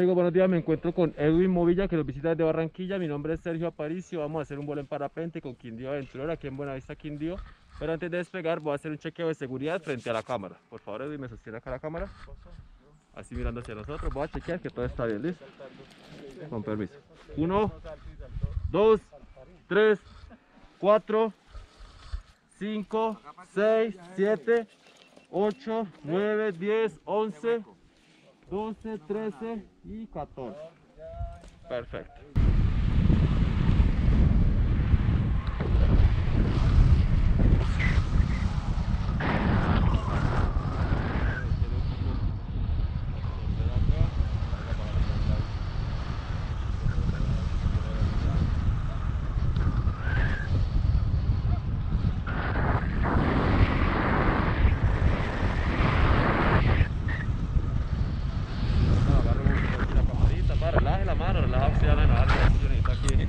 Buenos días, me encuentro con Edwin Movilla que nos visita desde Barranquilla. Mi nombre es Sergio Aparicio. Vamos a hacer un vuelo en parapente con Quindío Aventurero aquí en Buenavista Quindío. Pero antes de despegar, voy a hacer un chequeo de seguridad frente a la cámara. Por favor, Edwin, me sostiene acá la cámara. Así mirando hacia nosotros. Voy a chequear que todo está bien, ¿listo? Con permiso. Uno, dos, tres, cuatro, cinco, seis, siete, ocho, nueve, diez, once. 12, 13 y 14. Perfecto. relaje la mano, relaja opciones, no darle yo necesito aquí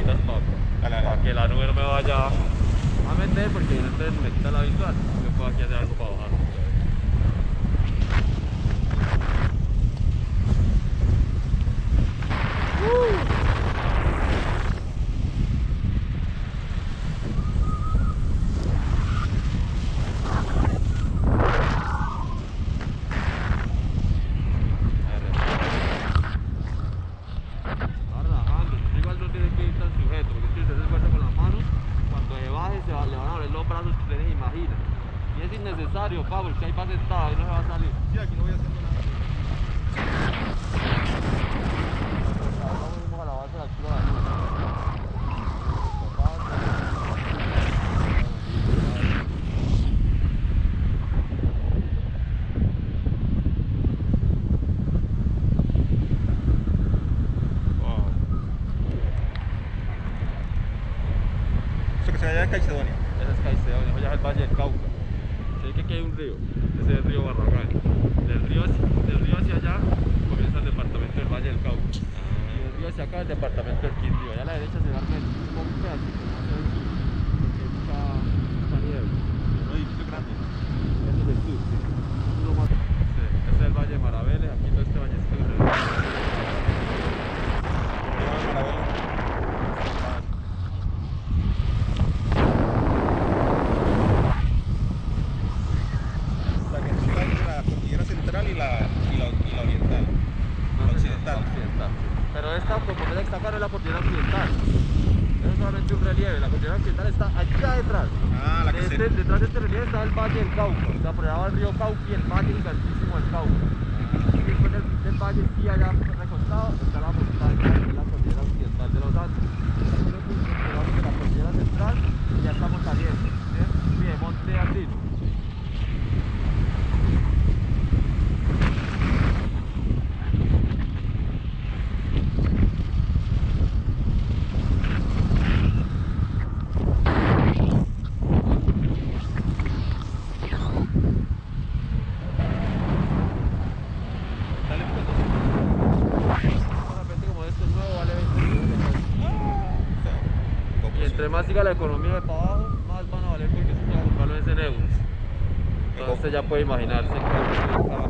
hacer para, para que la nube no me vaya a meter porque entonces me quita la visual. Yo puedo aquí hacer algo para bajar. A brazos que usted se imagina. Y es innecesario, Pablo, porque ahí va sentado y no se va a salir. Sí, aquí no voy haciendo nada. Ahora a la base de la altura de la. Caicedonia. Eso ya es el Valle del Cauca. Se ve que aquí hay un río, ese es el río Barragán. Del río, del río hacia allá comienza el departamento del Valle del Cauca. Y del río hacia acá el departamento del Quindío. Allá a la derecha se va a ver un no se ve mucha, mucha nieve. Un edificio grande. Ese es el sur, sí. Uno más. Sí, ese es el Valle de Maraveles, aquí todo este vallecito que se ve. Lleva el Marabelo. La que está entre la cordillera central y la, y la, y la oriental. No La sé si- occidental. la occidental, sí. Pero esta, no es la cordillera occidental. Eso es solamente un relieve. La cordillera occidental está allá detrás. Ah, la De que se... este- detrás de este relieve está el Valle del Cauca. O sea, por allá va el río Cauca y el valle gigantísimo del Cauca. Y después del, del valle, sí, allá recostado, está la montaña, que es la cordillera occidental de los Andes. Nosotros nos de la cordillera central y ya estamos saliendo. ¿sí? Piemonte andino. Dale, pues, De repente, como este es nuevo, vale 20 millones. Y entre más siga la economía de para abajo, más van a valer porque puede comprarlo es en euros. Entonces ya puede imaginarse cuánto